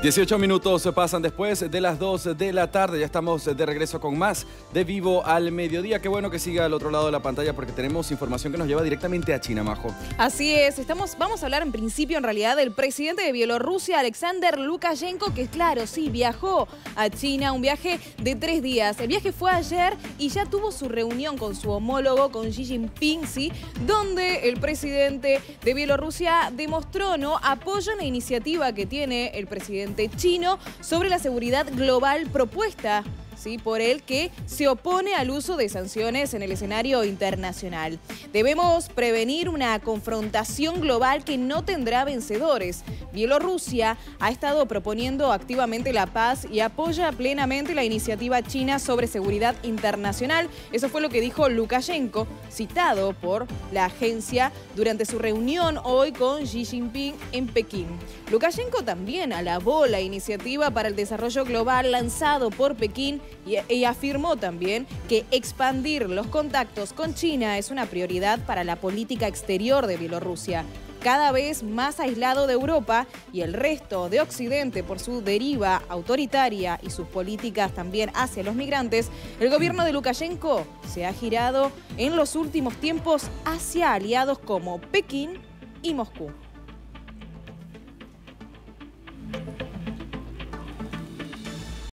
18 minutos se pasan después de las 2 de la tarde. Ya estamos de regreso con más de Vivo al Mediodía. Qué bueno que siga al otro lado de la pantalla porque tenemos información que nos lleva directamente a China, Majo. Así es. Estamos, vamos a hablar en principio, en realidad, del presidente de Bielorrusia, Alexander Lukashenko, que claro, sí, viajó a China, un viaje de tres días. El viaje fue ayer y ya tuvo su reunión con su homólogo, con Xi Jinping, ¿sí? donde el presidente de Bielorrusia demostró ¿no? apoyo en la iniciativa que tiene el presidente chino sobre la seguridad global propuesta ¿sí? por él que se opone al uso de sanciones en el escenario internacional. Debemos prevenir una confrontación global que no tendrá vencedores. Bielorrusia ha estado proponiendo activamente la paz y apoya plenamente la iniciativa china sobre seguridad internacional. Eso fue lo que dijo Lukashenko, citado por la agencia durante su reunión hoy con Xi Jinping en Pekín. Lukashenko también alabó la iniciativa para el desarrollo global lanzado por Pekín y, afirmó también que expandir los contactos con China es una prioridad para la política exterior de Bielorrusia cada vez más aislado de Europa y el resto de Occidente por su deriva autoritaria y sus políticas también hacia los migrantes, el gobierno de Lukashenko se ha girado en los últimos tiempos hacia aliados como Pekín y Moscú.